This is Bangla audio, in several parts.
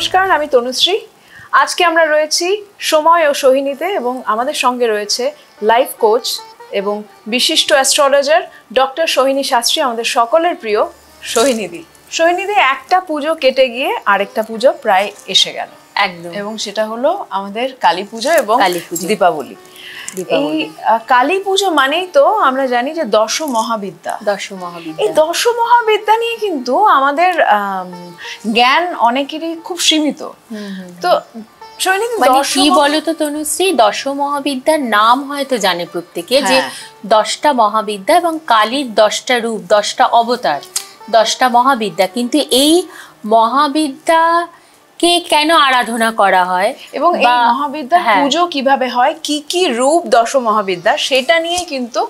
নমস্কার আমি তনুশ্রী। আজকে আমরা রয়েছি সময় ও সোহিনীতে এবং আমাদের সঙ্গে রয়েছে লাইফ কোচ এবং বিশিষ্ট অ্যাস্ট্রোলজার ডক্টর সোহিনী শাস্ত্রী আমাদের সকলের প্রিয় সোহিনীদি সোহিনীদি একটা পুজো কেটে গিয়ে আরেকটা পুজো প্রায় এসে গেল। একদম। এবং সেটা হলো আমাদের কালী পুজো এবং। দীপাবলি। এই কালী পুজো মানেই তো আমরা জানি যে দশ মহাবিদ্যা দশ মহাবিদ্যা এই দশ মহাবিদ্যা নিয়ে কিন্তু আমাদের আম, জ্ঞান অনেকেরই খুব সীমিত। তো মানে কি বলতো তনুশ্রী? দশ মহাবিদ্যার নাম হয়তো জানে প্রত্যেকে যে হ্যাঁ। দশটা মহাবিদ্যা এবং কালীর দশটা রূপ দশটা অবতার দশটা মহাবিদ্যা। কিন্তু এই মহাবিদ্যাকে কেন আরাধনা করা হয়? এবং এই বা- মহাবিদ্যা হ্যাঁ। পুজো কীভাবে হয়? কি কি রূপ দশ মহাবিদ্যা সেটা নিয়ে কিন্তু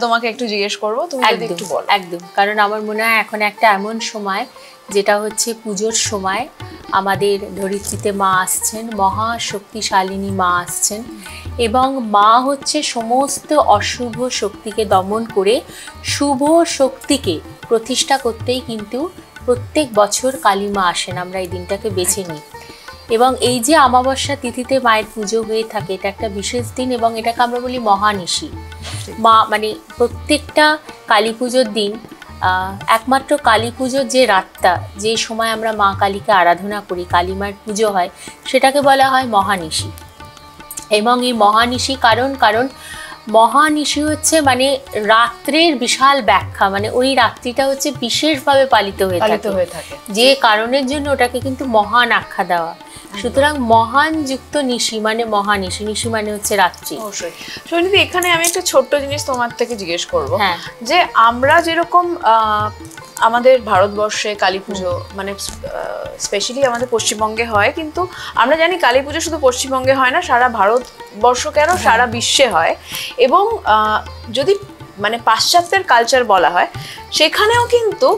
তোমাকে একটু জিজ্ঞেস করব। তুমি যদি একটু বলো। একদম। কারণ আমার মনে হয় এখন একটা এমন সময় যেটা হচ্ছে পুজোর সময় আমাদের ধরিত্রীতে মা আসছেন মহা শক্তিশালিনী মা আসছেন এবং মা হচ্ছে সমস্ত অশুভ শক্তিকে দমন করে শুভ শক্তিকে প্রতিষ্ঠা করতেই কিন্তু প্রত্যেক বছর কালী মা আসেন, আমরা এই দিনটাকে বেছে নিই। এবং এই যে অমাবস্যা তিথিতে মায়ের পুজো হয়ে থাকে, এটা একটা বিশেষ দিন এবং এটাকে আমরা বলি মহানিশি। মা মানে প্রত্যেকটা কালী পুজোর দিন একমাত্র কালী পুজোর যে রাতটা, যে সময় আমরা মা কালীকে আরাধনা করি, কালী মায়ের পুজো হয়, সেটাকে বলা হয় মহানিশি। এবং এই মহানিশি কারণ কারণ মহানিশি হচ্ছে মানে রাত্রের বিশাল ব্যাখ্যা মানে ওই রাত্রিটা হচ্ছে বিশেষভাবে পালিত হয়ে পালিত হয়ে থাকে। যে কারণের জন্য ওটাকে কিন্তু মহান আখ্যা দেওয়া। সুতরাং মহান যুক্ত নিশি মানে মহানিশি নিশি মানে হচ্ছে রাত্রি অবশ্যই সৈনিধি এখানে আমি একটা ছোট্ট জিনিস তোমার থেকে জিজ্ঞেস করব হ্যাঁ। যে আমরা যেরকম আমাদের ভারতবর্ষে কালী পুজো মানে স্পেশালি আমাদের পশ্চিমবঙ্গে হয় কিন্তু আমরা জানি কালী পুজো শুধু পশ্চিমবঙ্গে হয় না সারা ভারতবর্ষ কেন হ্যাঁ। সারা বিশ্বে হয় এবং যদি মানে পাশ্চাত্যের কালচার বলা হয়, সেখানেও কিন্তু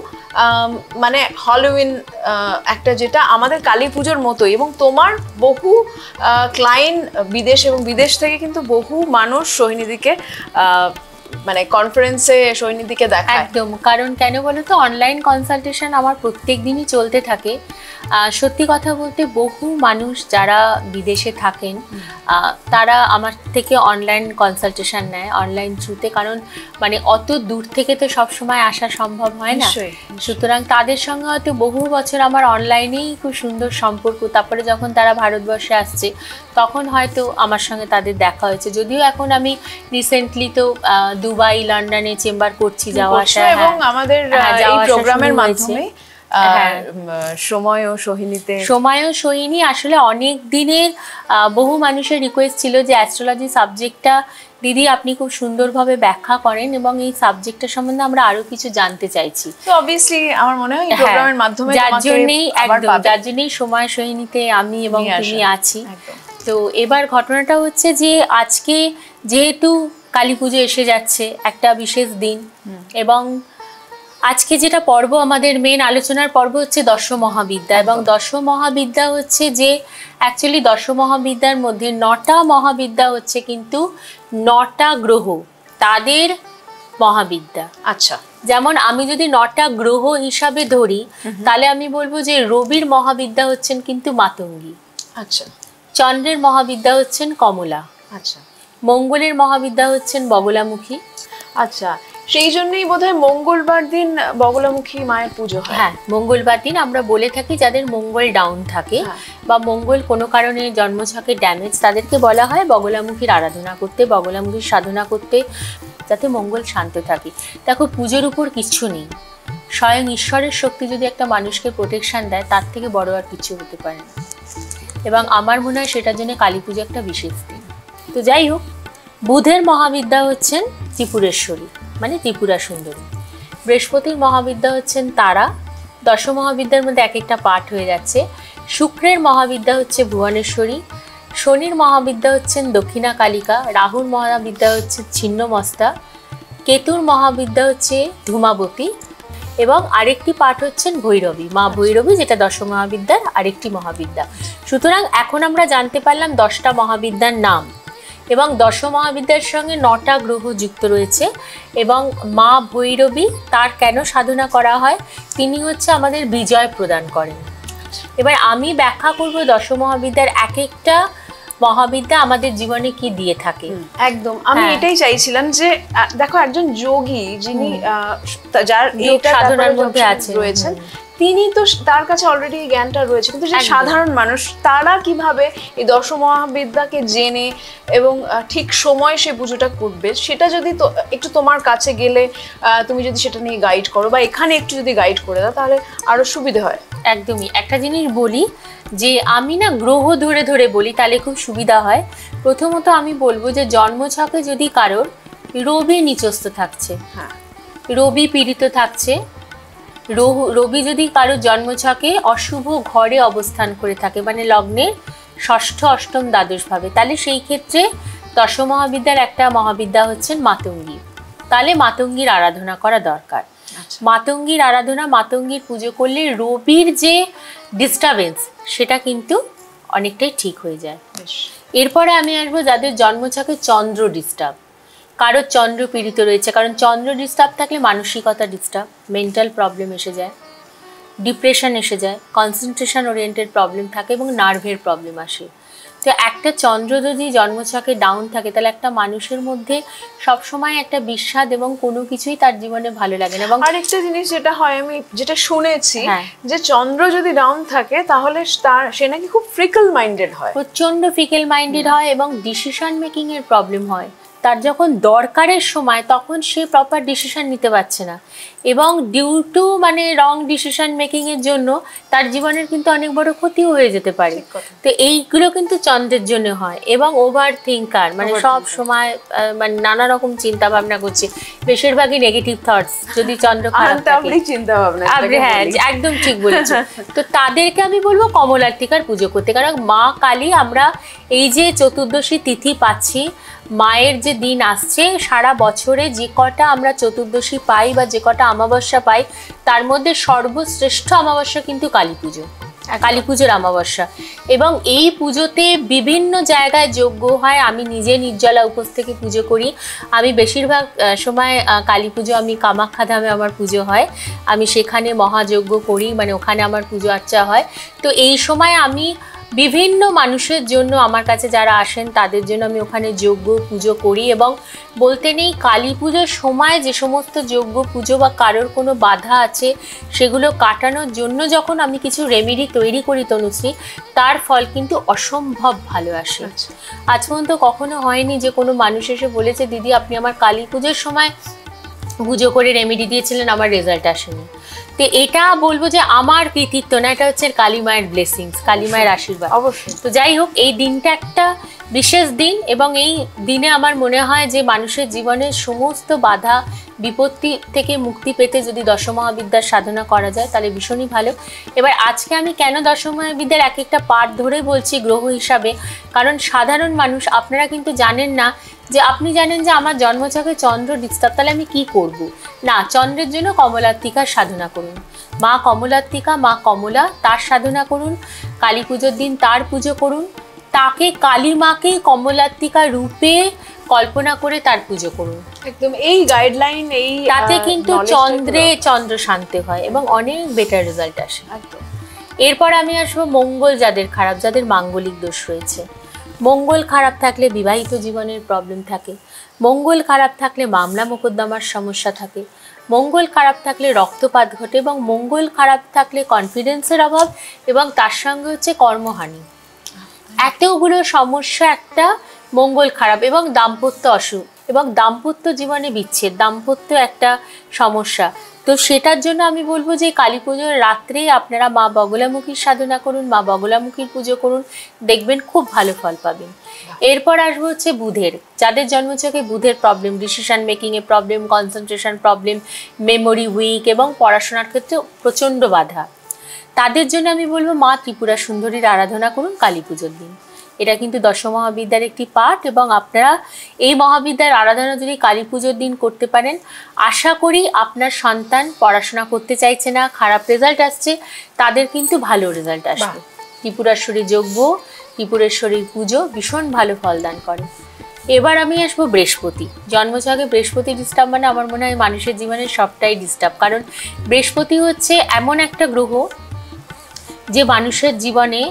মানে হলোউইন একটা যেটা আমাদের কালী পুজোর মতোই এবং তোমার বহু ক্লায়েন্ট বিদেশ এবং বিদেশ থেকে কিন্তু বহু মানুষ সোহিনীদিকে মানে কনফারেন্সে সোহিনীদিকে দেখায়। একদম কারণ কেন বলো তো অনলাইন কনসালটেশন আমার প্রত্যেক দিনই চলতে থাকে। সত্যি কথা বলতে বহু মানুষ যারা বিদেশে থাকেন তারা আমার থেকে অনলাইন কনসালটেশন নেয় অনলাইন থ্রুতে কারণ মানে অত দূর থেকে তো সব সময় আসা সম্ভব হয় না। সুতরাং তাদের সঙ্গে হয়তো বহু বছর আমার অনলাইনেই খুব সুন্দর সম্পর্ক। তারপরে যখন তারা ভারতবর্ষে আসছে তখন হয়তো আমার সঙ্গে তাদের দেখা হয়েছে। যদিও এখন আমি রিসেন্টলি তো দুবাই লন্ডনে চেম্বার করছি যাওয়া আসা এবং হ্যাঁ। আমাদের হ্যাঁ, এই প্রোগ্রামের মাধ্যমে হ্যাঁ। সময় ও সোহিনীতে সময়ও সইনি আসলে অনেক দিনের বহু মানুষের রিকোয়েস্ট ছিল যে অ্যাস্ট্রোলজি সাবজেক্টটা দিদি আপনি খুব সুন্দরভাবে ব্যাখ্যা করেন এবং এই সাবজেক্টটা সম্বন্ধে আমরা আরও কিছু জানতে চাইছি। তো অবভিয়াসলি আমার মনে হয় প্রোগ্রামের মাধ্যমে যার জন্যই একদম যার জন্যই সময় সহিনীতে আমি এবং তুমি আছি। তো এবার ঘটনাটা হচ্ছে যে আজকে যেহেতু কালী পুজো এসে যাচ্ছে একটা বিশেষ দিন। এবং আজকে যেটা পর্ব আমাদের মেন আলোচনার পর্ব হচ্ছে দশ মহাবিদ্যা এবং দশ মহাবিদ্যা হচ্ছে যে অ্যাকচুয়ালি দশ মহাবিদ্যার মধ্যে নটা মহাবিদ্যা হচ্ছে কিন্তু নটা গ্রহ তাদের মহাবিদ্যা। আচ্ছা। যেমন আমি যদি নটা গ্রহ হিসাবে ধরি তাহলে আমি বলব যে রবির মহাবিদ্যা হচ্ছেন কিন্তু মাতঙ্গী। আচ্ছা। চন্দ্রের মহাবিদ্যা হচ্ছেন কমলা। আচ্ছা। মঙ্গলের মহাবিদ্যা হচ্ছেন বগলামুখী। আচ্ছা সেই জন্যই বোধহয় মঙ্গলবার দিন বগলামুখী মায়ের পুজো হয়। হ্যাঁ মঙ্গলবার দিন আমরা বলে থাকি যাদের মঙ্গল ডাউন থাকে হ্যাঁ। বা মঙ্গল কোনো কারণে জন্মছকে ড্যামেজ তাদেরকে বলা হয় বগলামুখীর আরাধনা করতে বগলামুখীর সাধনা করতে যাতে মঙ্গল শান্ত থাকে। দেখো পুজোর উপর কিচ্ছু নেই। স্বয়ং ঈশ্বরের শক্তি যদি একটা মানুষকে প্রোটেকশান দেয় তার থেকে বড় আর কিছু হতে পারে না। এবং আমার মনে হয় সেটার জন্য কালী পুজো একটা বিশেষ দিন। তো যাই হোক, বুধের মহাবিদ্যা হচ্ছেন ত্রিপুরেশ্বরী মানে ত্রিপুরা সুন্দরী। বৃহস্পতির মহাবিদ্যা হচ্ছেন তারা। দশ মহাবিদ্যার মধ্যে এক একটা পাঠ হয়ে যাচ্ছে। শুক্রের মহাবিদ্যা হচ্ছে ভুবনেশ্বরী। শনির মহাবিদ্যা হচ্ছেন দক্ষিণা কালিকা। রাহুর মহাবিদ্যা হচ্ছে ছিন্নমস্তা। কেতুর মহাবিদ্যা হচ্ছে ধূমাবতী। এবং আরেকটি পাঠ হচ্ছেন ভৈরবী। মা ভৈরবী, যেটা দশ মহাবিদ্যার আরেকটি মহাবিদ্যা। সুতরাং এখন আমরা জানতে পারলাম দশটা মহাবিদ্যার নাম। এবং দশ মহাবিদ্যার সঙ্গে নটা গ্রহ যুক্ত রয়েছে এবং মা ভৈরবী তার কেন সাধনা করা হয় তিনি হচ্ছে আমাদের বিজয় প্রদান করেন। এবার আমি ব্যাখ্যা করব দশ মহাবিদ্যার এক একটা মহাবিদ্যা আমাদের জীবনে কি দিয়ে থাকে। একদম। আমি হ্যাঁ। এটাই চাইছিলাম যে দেখো একজন যোগী যিনি আহ, যার সাধনার মধ্যে আছে। রয়েছেন তিনি তো তার কাছে অলরেডি জ্ঞানটা রয়েছে। কিন্তু যে সাধারণ মানুষ তারা কীভাবে এই দশ মহাবিদ্যাকে জেনে এবং ঠিক সময় সে পুজোটা করবে সেটা যদি একটু তোমার কাছে গেলে তুমি যদি সেটা নিয়ে গাইড করো বা এখানে একটু যদি গাইড করে দাও তাহলে আরও সুবিধে হয়। একদমই। একটা জিনিস বলি যে আমি না গ্রহ ধরে ধরে বলি তাহলে খুব সুবিধা হয়। প্রথমত আমি বলব যে জন্মছকে যদি কারোর রবি নিচস্থ থাকছে হ্যাঁ। রবি পীড়িত থাকছে রবি যদি কারোর জন্মছকে অশুভ ঘরে অবস্থান করে থাকে মানে লগ্নের ষষ্ঠ অষ্টম দ্বাদশ ভাবে তাহলে সেই ক্ষেত্রে দশ মহাবিদ্যার একটা মহাবিদ্যা হচ্ছেন মাতঙ্গী। তাহলে মাতঙ্গীর আরাধনা করা দরকার। আচ্ছা। মাতঙ্গীর আরাধনা মাতঙ্গীর পুজো করলে রবির যে ডিস্টারবেন্স সেটা কিন্তু অনেকটাই ঠিক হয়ে যায়। এরপরে আমি আসব যাদের জন্মছকে চন্দ্র ডিস্টার্ব কারোর চন্দ্র পীড়িত রয়েছে কারণ চন্দ্র ডিস্টার্ব থাকলে মানসিকতা ডিস্টার্ব মেন্টাল প্রবলেম এসে যায় ডিপ্রেশন এসে যায় কনসেন্ট্রেশন ওরিয়েন্টেড প্রবলেম থাকে এবং নার্ভের প্রবলেম আসে। তো একটা চন্দ্র যদি জন্মছকে ডাউন থাকে তাহলে একটা মানুষের মধ্যে সবসময় একটা বিস্বাদ এবং কোনো কিছুই তার জীবনে ভালো লাগে না এবং আরেকটা জিনিস যেটা হয় আমি যেটা শুনেছি হ্যাঁ। যে চন্দ্র যদি ডাউন থাকে তাহলে তার সে নাকি খুব ফ্রিকল মাইন্ডেড হয়। প্রচণ্ড ফিকেল মাইন্ডেড হয় এবং ডিসিশন মেকিং এর প্রবলেম হয়। তার যখন দরকারের সময় তখন সে প্রপার ডিসিশন নিতে পারছে না। এবং ডিউ টু মানে রং ডিসিশন মেকিং এর জন্য তার জীবনের কিন্তু অনেক বড় ক্ষতিও হয়ে যেতে পারে। তো এইগুলো কিন্তু চন্দ্রের জন্য হয় এবং ওভার থিঙ্কার মানে সব সময় মানে নানা রকম চিন্তা ভাবনা করছে। বেশিরভাগই নেগেটিভ থটস যদি চন্দ্র খারাপ থাকে। চিন্তা ভাবনা হ্যাঁ একদম ঠিক বলেছেন। তো তাদেরকে আমি বলব কমলার্তিকার পুজো করতে। কারণ মা কালী আমরা এই যে চতুর্দশী তিথি পাচ্ছি মায়ের যে দিন আসছে, সারা বছরে যে কটা আমরা চতুর্দশী পাই বা যে কটা অমাবস্যা পাই, তার মধ্যে সর্বশ্রেষ্ঠ অমাবস্যা কিন্তু কালী পুজো, কালী পুজোর অমাবস্যা। এবং এই পুজোতে বিভিন্ন জায়গায় যজ্ঞ হয়, আমি নিজে নির্জলা উপোস থেকে পুজো করি। আমি বেশিরভাগ সময় কালী পুজো আমি কামাখ্যা ধামে আমার পুজো হয়। আমি সেখানে মহাযজ্ঞ করি মানে ওখানে আমার পুজো আর্চা হয়। তো এই সময় আমি বিভিন্ন মানুষের জন্য আমার কাছে যারা আসেন তাদের জন্য আমি ওখানে যজ্ঞ পুজো করি এবং বলতে নেই কালী পুজোর সময় যে সমস্ত যজ্ঞ পুজো বা কারোর কোনো বাধা আছে সেগুলো কাটানোর জন্য যখন আমি কিছু রেমেডি তৈরি করি তনুশ্রী তার ফল কিন্তু অসম্ভব ভালো আসে আচ্ছা। আজ পর্যন্ত কখনো হয়নি যে কোনো মানুষ এসে বলেছে দিদি আপনি আমার কালী পুজোর সময় পুজো করে রেমেডি দিয়েছিলেন আমার রেজাল্ট আসেনি তো এটা বলব যে আমার কৃতিত্ব না এটা হচ্ছে কালী মায়ের ব্লেসিংস কালী মায়ের আশীর্বাদ। অবশ্যই। তো যাই হোক এই দিনটা একটা বিশেষ দিন এবং এই দিনে আমার মনে হয় যে মানুষের জীবনের সমস্ত বাধা বিপত্তি থেকে মুক্তি পেতে যদি দশমহাবিদ্যার সাধনা করা যায় তাহলে ভীষণই ভালো। এবার আজকে আমি কেন দশমহাবিদ্যার এক একটা পাঠ ধরে বলছি গ্রহ হিসাবে? কারণ সাধারণ মানুষ আপনারা কিন্তু জানেন না যে আপনি জানেন যে আমার জন্মছকে চন্দ্র ডিস্টার্ব তাহলে আমি কি করব? না চন্দ্রের জন্য কমলাত্মিকার সাধনা করুন। মা কমলাত্মিকা মা কমলা তার সাধনা করুন। কালী পুজোর দিন তার পুজো করুন। তাকে কালী মাকে কমলাত্মিকা রূপে কল্পনা করে তার পুজো করুন। একদম এই গাইডলাইন এই তাতে কিন্তু চন্দ্রে চন্দ্র শান্তি হয় এবং অনেক বেটার রেজাল্ট আসে। একদম। এরপর আমি আসব মঙ্গল যাদের খারাপ যাদের মাঙ্গলিক দোষ রয়েছে। মঙ্গল খারাপ থাকলে বিবাহিত জীবনের প্রবলেম থাকে। মঙ্গল খারাপ থাকলে মামলা মোকদ্দমার সমস্যা থাকে। মঙ্গল খারাপ থাকলে রক্তপাত ঘটে এবং মঙ্গল খারাপ থাকলে কনফিডেন্সের অভাব এবং তার সঙ্গে হচ্ছে কর্মহানি। এতগুলো সমস্যা একটা মঙ্গল খারাপ এবং দাম্পত্য অসুখ। এবং দাম্পত্য জীবনে বিচ্ছেদ দাম্পত্য একটা সমস্যা। তো সেটার জন্য আমি বলব যে কালী পুজোর রাত্রেই আপনারা মা বগলামুখীর সাধনা করুন মা বগলামুখীর পুজো করুন দেখবেন খুব ভালো ফল পাবেন। এরপর আসব হচ্ছে বুধের। যাদের জন্মছকে বুধের problem decision মেকিংয়ে problem concentration problem memory weak এবং পড়াশোনার ক্ষেত্রে প্রচণ্ড বাধা। তাদের জন্য আমি বলব মা ত্রিপুরা সুন্দরীর আরাধনা করুন কালী পুজোর দিন। এটা কিন্তু দশ মহাবিদ্যার একটি পাঠ এবং আপনারা এই মহাবিদ্যার আরাধনা যদি কালী পুজোর দিন করতে পারেন আশা করি আপনার সন্তান পড়াশোনা করতে চাইছে না খারাপ রেজাল্ট আসছে তাদের কিন্তু ভালো রেজাল্ট আসবে। ত্রিপুরাশ্বরী যজ্ঞ ত্রিপুরেশ্বরীর পুজো ভীষণ ভালো ফলদান করে। এবার আমি আসব বৃহস্পতি। জন্মছকে বৃহস্পতি ডিস্টার্ব মানে আমার মনে হয় মানুষের জীবনের সবটাই ডিস্টার্ব কারণ বৃহস্পতি হচ্ছে এমন একটা গ্রহ যে মানুষের জীবনে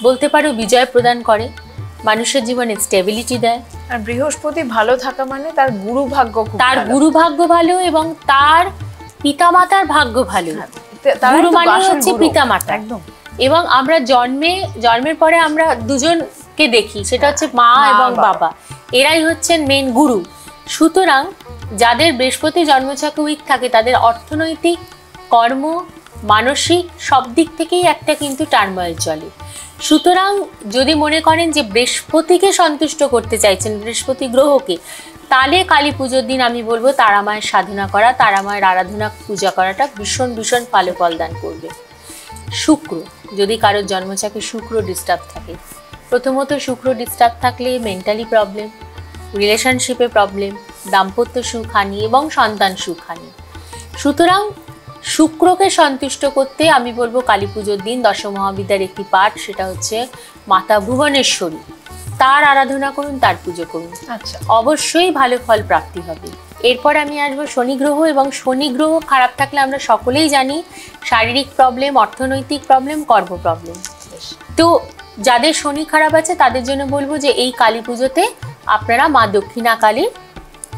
বলতে পারো বিজয় প্রদান করে মানুষের জীবনে স্টেবিলিটি দেয় আর বৃহস্পতি ভালো থাকা মানে তার গুরু ভাগ্য তার। গুরু ভাগ্য ভালো এবং তার পিতামাতার ভাগ্য ভালো হ্যাঁ, গুরু মানে হচ্ছে। পিতামাতা। একদম এবং আমরা জন্মে জন্মের পরে আমরা দুজনকে দেখি সেটা হচ্ছে মা এবং বাবা। বাবা এরাই হচ্ছেন মেন গুরু সুতরাং যাদের বৃহস্পতি জন্মছকে উইক থাকে তাদের অর্থনৈতিক কর্ম মানসিক সব দিক থেকেই একটা কিন্তু টার্ময়েল চলে সুতরাং যদি মনে করেন যে বৃহস্পতিকে সন্তুষ্ট করতে চাইছেন, বৃহস্পতি গ্রহকে, তাহলে কালী পুজোর দিন আমি বলব তারা মায়ের সাধনা করা, তারা মায়ের আরাধনা, পূজা করাটা ভীষণ ভীষণ ভালো ফল দান করবে। শুক্র, যদি কারোর জন্মচাকে শুক্র ডিস্টার্ব থাকে, প্রথমত শুক্র ডিস্টার্ব থাকলে মেন্টালি প্রবলেম রিলেশনশিপে প্রবলেম দাম্পত্য সুখহানি এবং সন্তান সুখহানি সুতরাং শুক্রকে সন্তুষ্ট করতে আমি বলব কালী পুজোর দিন দশ মহাবিদ্যার একটি পাঠ সেটা হচ্ছে মাতা ভুবনেশ্বরী। তার আরাধনা করুন তার পুজো করুন। আচ্ছা। অবশ্যই ভালো ফল প্রাপ্তি হবে। এরপর আমি আসব শনি গ্রহ এবং শনি গ্রহ খারাপ থাকলে আমরা সকলেই জানি শারীরিক প্রবলেম অর্থনৈতিক প্রবলেম কর্ম প্রবলেম তো যাদের শনি খারাপ আছে তাদের জন্য বলব যে এই কালী পুজোতে আপনারা মা দক্ষিণা কালীর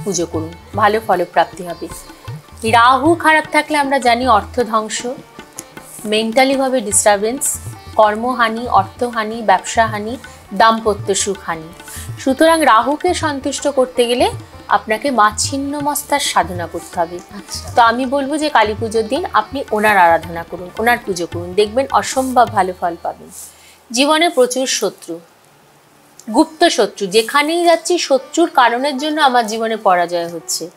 পুজো করুন। ভালো ফলপ্রাপ্তি হবে। রাহু খারাপ থাকলে আমরা জানি অর্থ ধ্বংস মেন্টালিভাবে ডিস্টারবেন্স কর্মহানি অর্থহানি ব্যবসাহানি দাম্পত্য সুখহানি সুতরাং রাহুকে সন্তুষ্ট করতে গেলে আপনাকে মা ছিন্নমস্তার সাধনা করতে হবে। আচ্ছা। তো আমি বলব যে কালী পুজোর দিন আপনি ওনার আরাধনা করুন ওনার পুজো করুন দেখবেন অসম্ভব ভালো ফল পাবেন। জীবনে প্রচুর শত্রু গুপ্ত শত্রু যেখানেই যাচ্ছি শত্রুর কারণের জন্য আমার জীবনে পরাজয় হচ্ছে।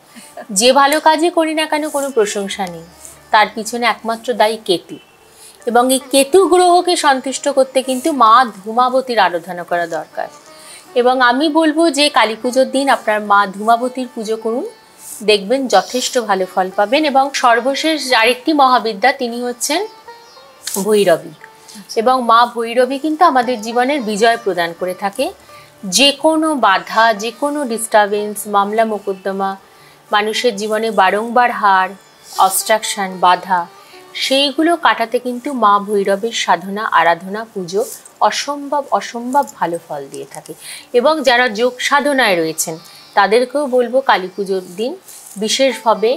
যে ভালো কাজই করি না কেন কোনো প্রশংসা নেই। তার পিছনে একমাত্র দায়ী কেতু। এবং এই কেতু গ্রহকে সন্তুষ্ট করতে কিন্তু মা ধূমাবতীর আরাধনা করা দরকার। এবং আমি বলব যে কালী পুজোর দিন আপনার মা ধূমাবতীর পুজো করুন। দেখবেন যথেষ্ট ভালো ফল পাবেন এবং সর্বশেষ আরেকটি মহাবিদ্যা তিনি হচ্ছেন ভৈরবী। এবং মা ভৈরবী কিন্তু আমাদের জীবনের বিজয় প্রদান করে থাকে। যে কোনো বাধা, যে কোনো ডিস্টারবেন্স মামলা মোকদ্দমা মানুষের জীবনে বারংবার হার অবস্ট্রাকশন বাধা, সেইগুলো কাটাতে কিন্তু মা ভৈরবের সাধনা, আরাধনা, পুজো অসম্ভব অসম্ভব ভালো ফল দিয়ে থাকে। এবং যারা যোগ সাধনায় রয়েছেন, তাদেরকেও বলব কালী পুজোর দিন বিশেষভাবে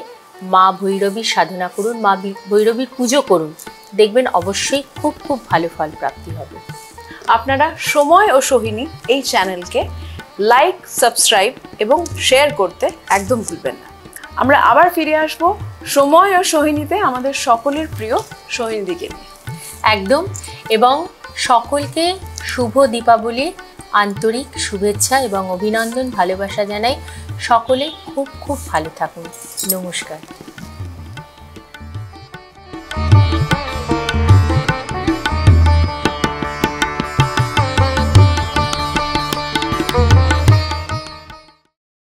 মা ভৈরবীর সাধনা করুন, মা ভৈরবীর পুজো করুন। দেখবেন অবশ্যই খুব খুব ভালো ফল প্রাপ্তি হবে। আপনারা সময় ও সোহিনী এই চ্যানেলকে লাইক সাবস্ক্রাইব এবং শেয়ার করতে একদম ভুলবেন না। আমরা আবার ফিরে আসব সময় ও সোহিনীতে আমাদের সকলের প্রিয় সোহিনীদিকে একদম। এবং সকলকে শুভ দীপাবলির আন্তরিক শুভেচ্ছা এবং অভিনন্দন, ভালোবাসা জানাই। সকলে খুব খুব ভালো থাকুন। নমস্কার।